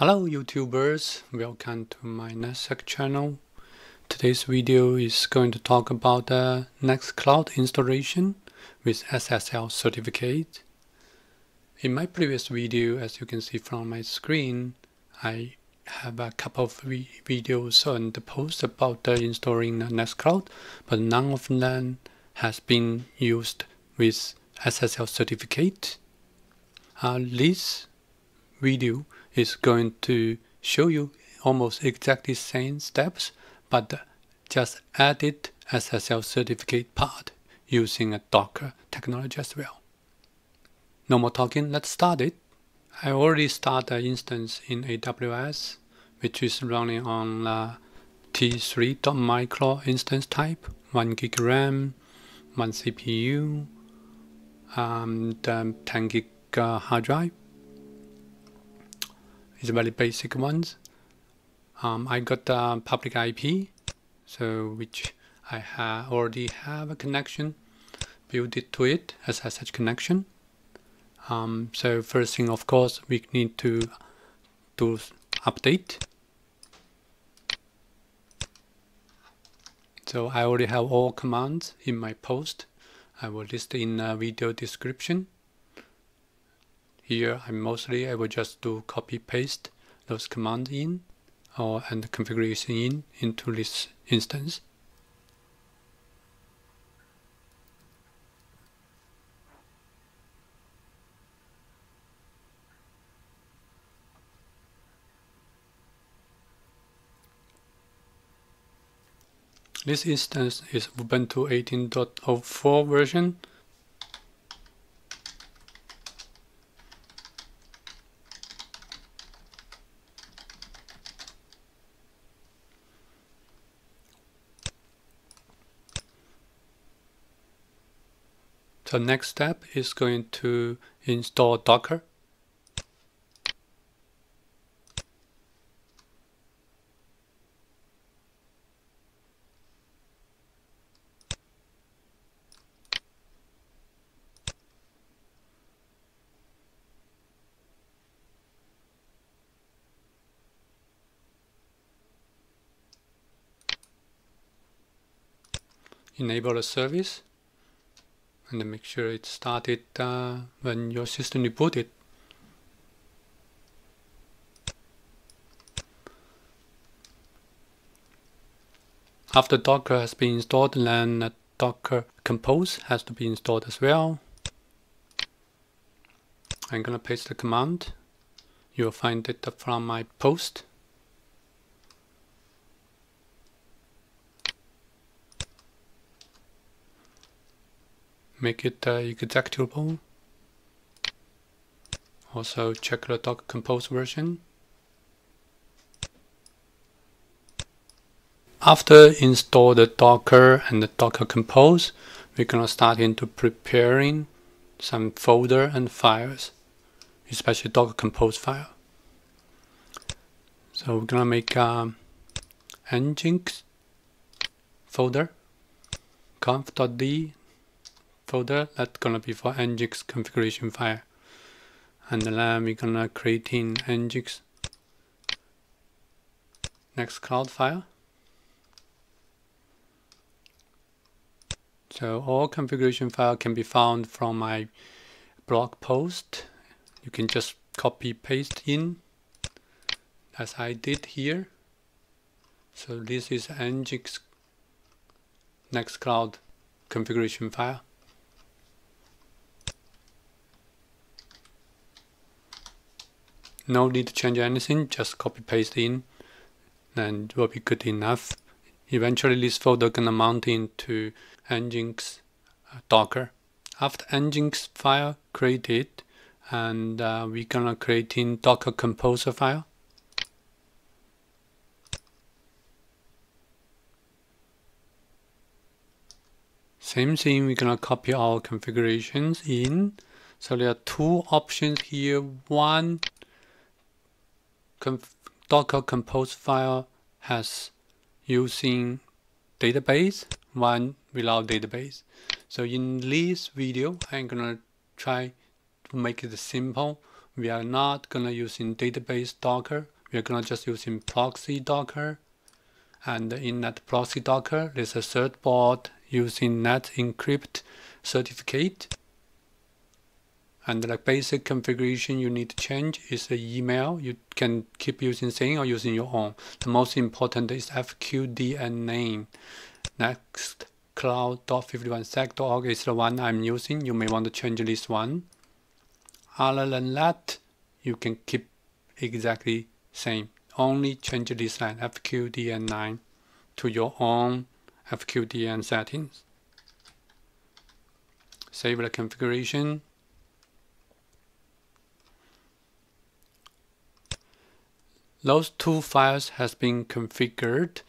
Hello YouTubers, welcome to my NetSec channel. Today's video is going to talk about the Nextcloud installation with SSL certificate. In my previous video, as you can see from my screen, I have a couple of videos and posts about uh, installing Nextcloud, but none of them has been used with SSL certificate. Uh, this video is going to show you almost exactly same steps, but just add it as a self-certificate part using a Docker technology as well. No more talking, let's start it. I already started an instance in AWS, which is running on uh, T3.micro instance type, 1 gig RAM, 1 CPU, and um, 10 gig uh, hard drive is very basic ones. Um, I got the public IP, so which I ha already have a connection built it to it as a SSH connection. Um, so first thing, of course, we need to do update. So I already have all commands in my post. I will list in the video description. Here I mostly I will just do copy paste those commands in or and configuration in into this instance. This instance is Ubuntu 18.04 version The next step is going to install Docker. Enable a service and make sure it started uh, when your system rebooted. After Docker has been installed, then Docker Compose has to be installed as well. I'm gonna paste the command. You'll find it from my post. Make it uh, executable. Also check the Docker Compose version. After install the Docker and the Docker Compose, we're gonna start into preparing some folder and files, especially Docker Compose file. So we're gonna make um, nginx folder conf.d folder that's gonna be for nginx configuration file. And then um, we're gonna create in nginx nextcloud file. So all configuration file can be found from my blog post. You can just copy paste in as I did here. So this is nginx nextcloud configuration file no need to change anything, just copy paste in and it will be good enough. Eventually this folder gonna mount into Nginx uh, Docker. After Nginx file created and uh, we're gonna create in Docker Composer file. Same thing, we're gonna copy our configurations in. So there are two options here. One Docker Compose file has using database, one without database. So in this video, I'm gonna try to make it simple we are not gonna using database Docker. We are gonna just using proxy Docker. And in that proxy Docker, there's a certbot using Let's Encrypt certificate. And the basic configuration you need to change is the email. You can keep using same or using your own. The most important is FQDN name. Next, cloud.51sec.org is the one I'm using. You may want to change this one. Other than that, you can keep exactly same. Only change this line FQDN9 to your own FQDN settings. Save the configuration. Those two files has been configured.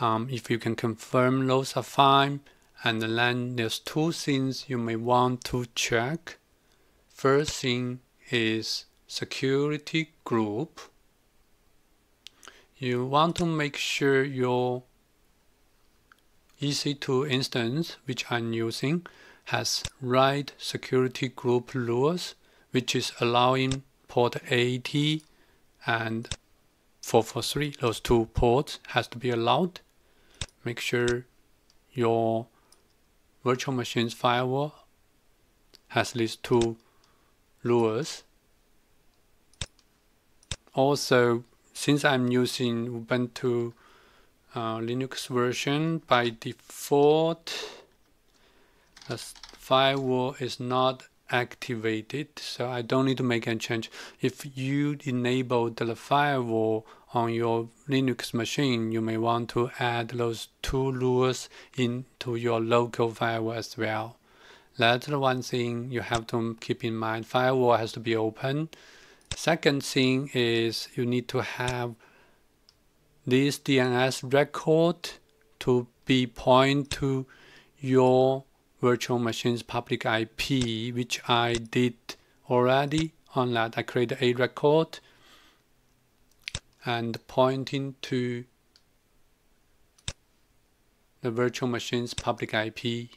Um, if you can confirm those are fine, and then there's two things you may want to check. First thing is security group. You want to make sure your EC2 instance, which I'm using, has right security group rules, which is allowing port 80 and 443, those two ports has to be allowed. Make sure your virtual machines firewall has these two rules. Also, since I'm using Ubuntu uh, Linux version, by default, the firewall is not activated, so I don't need to make any change. If you enable the firewall on your Linux machine, you may want to add those two rules into your local firewall as well. That's the one thing you have to keep in mind. Firewall has to be open. Second thing is you need to have this DNS record to be point to your virtual machine's public IP, which I did already on that. I created a record and pointing to the virtual machine's public IP.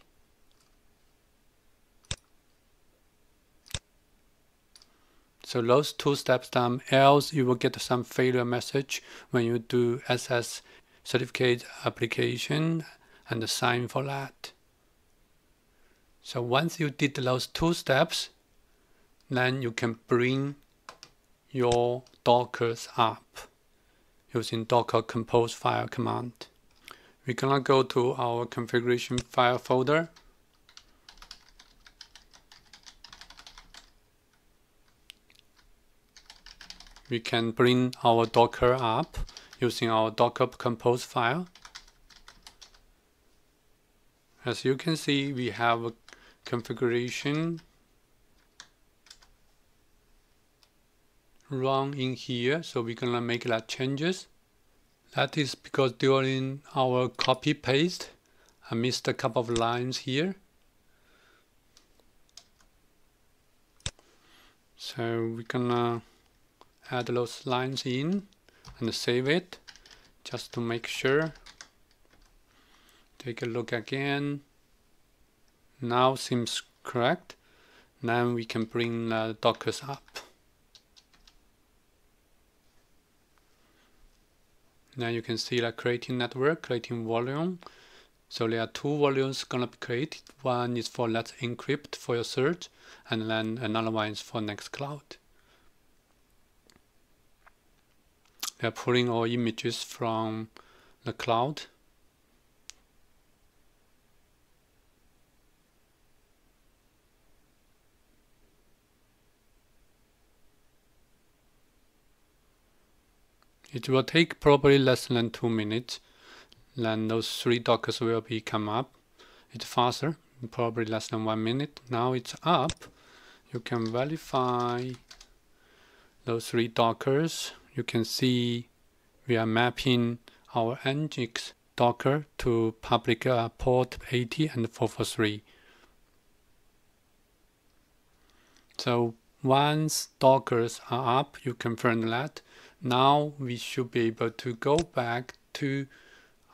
So those two steps done, else you will get some failure message when you do SSL certificate application and sign for that. So once you did those two steps, then you can bring your Dockers up using docker compose file command. We're gonna go to our configuration file folder. We can bring our Docker up using our docker compose file. As you can see, we have a configuration. Run in here so we're gonna make that changes. That is because during our copy paste I missed a couple of lines here. So we're gonna add those lines in and save it just to make sure. Take a look again now seems correct now we can bring the dockers up Now you can see that creating network, creating volume. So there are two volumes gonna be created. One is for Let's Encrypt for your search, and then another one is for Nextcloud. They are pulling all images from the cloud It will take probably less than two minutes. Then those three dockers will be come up. It's faster, probably less than one minute. Now it's up. You can verify those three dockers. You can see we are mapping our Nginx Docker to public uh, port 80 and 443. So once Dockers are up, you confirm that. Now we should be able to go back to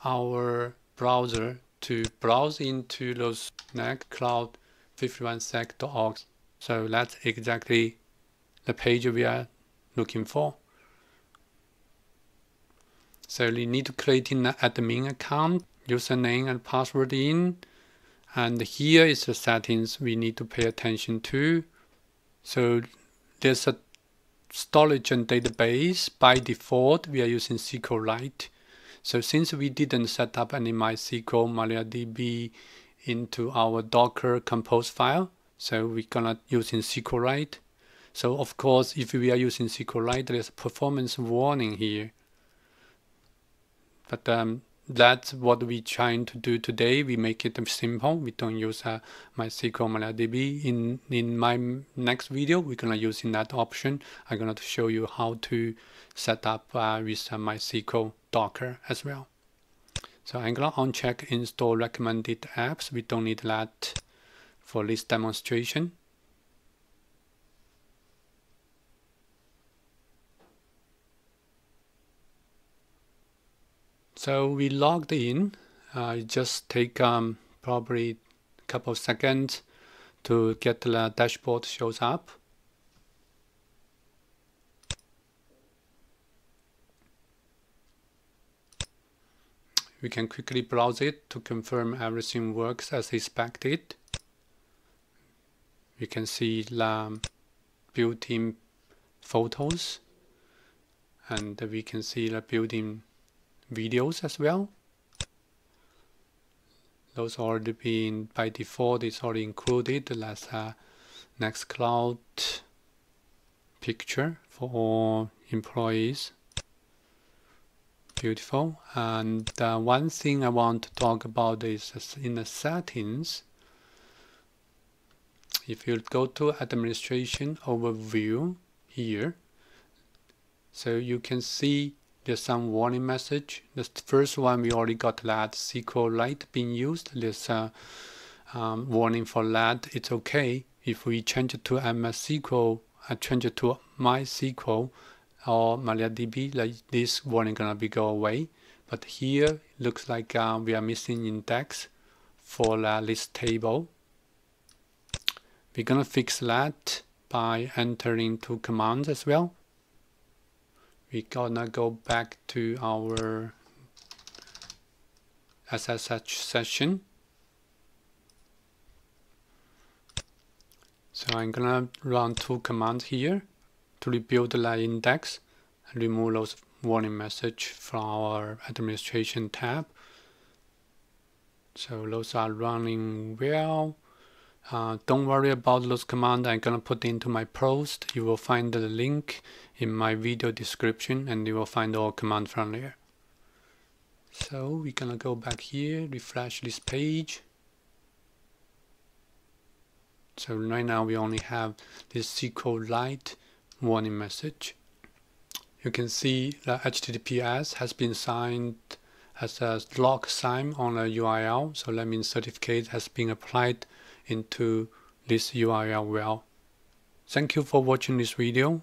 our browser to browse into those nextcloud 51sec.org. So that's exactly the page we are looking for. So you need to create an admin account, username and password in. And here is the settings we need to pay attention to. So there's a storage and database. By default, we are using SQLite. So since we didn't set up any MySQL MariaDB into our Docker compose file, so we're gonna using SQLite. So of course, if we are using SQLite, there's a performance warning here. But um, that's what we're trying to do today. We make it simple. We don't use uh, MySQL MariaDB. In in my next video, we're gonna use in that option. I'm gonna show you how to set up uh, with uh, MySQL Docker as well. So I'm gonna uncheck install recommended apps. We don't need that for this demonstration. So we logged in. Uh, it just take um, probably a couple of seconds to get the dashboard shows up. We can quickly browse it to confirm everything works as expected. We can see the built-in photos and we can see the built-in videos as well. Those already been by default is already included as a Nextcloud picture for all employees. Beautiful. And uh, one thing I want to talk about is in the settings. If you go to administration overview here, so you can see there's some warning message. The first one we already got that SQLite being used. There's a um, warning for that. It's okay if we change it to MS SQL, I change it to MySQL or MariaDB, like this warning gonna be go away. But here it looks like uh, we are missing index for uh, this table. We're gonna fix that by entering two commands as well we're gonna go back to our SSH session. So I'm gonna run two commands here to rebuild the index and remove those warning message from our administration tab. So those are running well. Uh, don't worry about those commands I'm gonna put into my post. You will find the link in my video description and you will find all command from there. So we're gonna go back here, refresh this page. So right now we only have this SQLite warning message. You can see the HTTPS has been signed as a lock sign on a URL. So that means certificate has been applied into this URL well. Thank you for watching this video.